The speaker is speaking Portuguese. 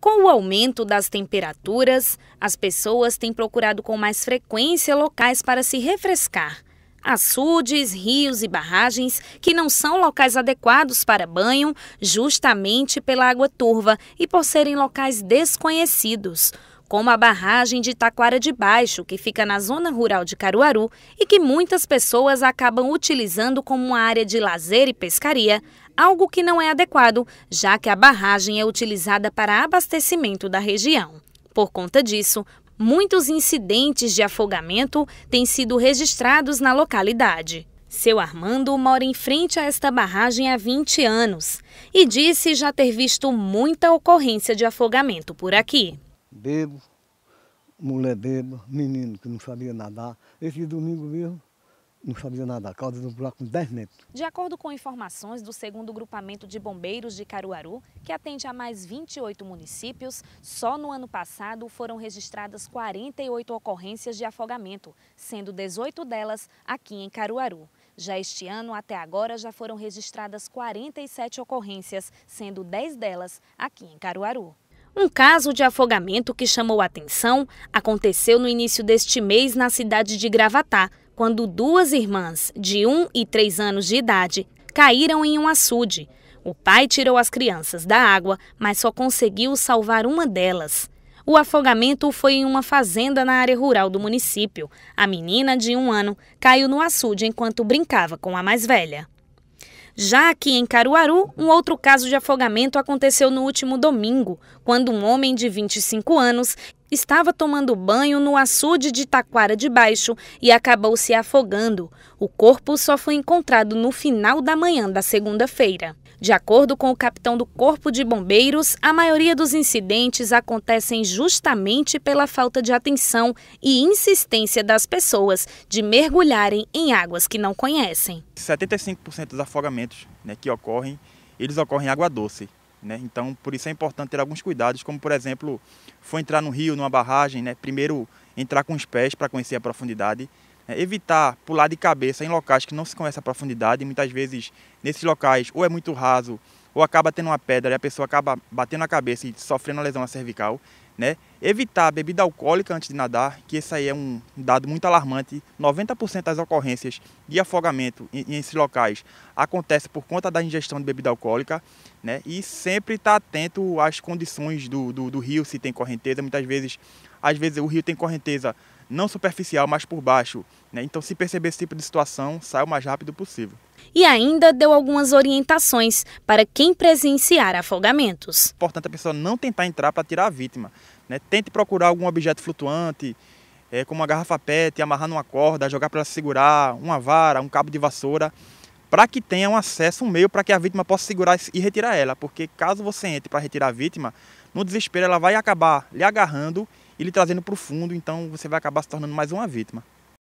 Com o aumento das temperaturas, as pessoas têm procurado com mais frequência locais para se refrescar. Açudes, rios e barragens que não são locais adequados para banho, justamente pela água turva e por serem locais desconhecidos como a barragem de Taquara de Baixo, que fica na zona rural de Caruaru e que muitas pessoas acabam utilizando como uma área de lazer e pescaria, algo que não é adequado, já que a barragem é utilizada para abastecimento da região. Por conta disso, muitos incidentes de afogamento têm sido registrados na localidade. Seu Armando mora em frente a esta barragem há 20 anos e disse já ter visto muita ocorrência de afogamento por aqui bebo, mulher beba, menino que não sabia nadar. Esse domingo mesmo, não sabia nadar, causa do buraco com 10 metros. De acordo com informações do segundo grupamento de bombeiros de Caruaru, que atende a mais 28 municípios, só no ano passado foram registradas 48 ocorrências de afogamento, sendo 18 delas aqui em Caruaru. Já este ano, até agora, já foram registradas 47 ocorrências, sendo 10 delas aqui em Caruaru. Um caso de afogamento que chamou atenção aconteceu no início deste mês na cidade de Gravatá, quando duas irmãs, de 1 e 3 anos de idade, caíram em um açude. O pai tirou as crianças da água, mas só conseguiu salvar uma delas. O afogamento foi em uma fazenda na área rural do município. A menina, de um ano, caiu no açude enquanto brincava com a mais velha. Já aqui em Caruaru, um outro caso de afogamento aconteceu no último domingo, quando um homem de 25 anos estava tomando banho no açude de Taquara de Baixo e acabou se afogando. O corpo só foi encontrado no final da manhã da segunda-feira. De acordo com o capitão do Corpo de Bombeiros, a maioria dos incidentes acontecem justamente pela falta de atenção e insistência das pessoas de mergulharem em águas que não conhecem. 75% dos afogamentos né, que ocorrem, eles ocorrem em água doce. Né? Então, por isso é importante ter alguns cuidados, como por exemplo, for entrar no rio, numa barragem, né? primeiro entrar com os pés para conhecer a profundidade é, evitar pular de cabeça em locais que não se conhece a profundidade. Muitas vezes, nesses locais, ou é muito raso, ou acaba tendo uma pedra e a pessoa acaba batendo a cabeça e sofrendo uma lesão na cervical. Né? Evitar bebida alcoólica antes de nadar, que esse aí é um dado muito alarmante. 90% das ocorrências de afogamento em, em esses locais acontece por conta da ingestão de bebida alcoólica. Né? E sempre estar tá atento às condições do, do, do rio, se tem correnteza. Muitas vezes, às vezes o rio tem correnteza não superficial, mas por baixo. Né? Então, se perceber esse tipo de situação, sai o mais rápido possível. E ainda deu algumas orientações para quem presenciar afogamentos. É importante a pessoa não tentar entrar para tirar a vítima. Né? Tente procurar algum objeto flutuante, é, como uma garrafa PET, amarrar numa corda, jogar para segurar, uma vara, um cabo de vassoura, para que tenha um acesso, um meio para que a vítima possa segurar e retirar ela. Porque caso você entre para retirar a vítima, no desespero ela vai acabar lhe agarrando e lhe trazendo para o fundo, então você vai acabar se tornando mais uma vítima.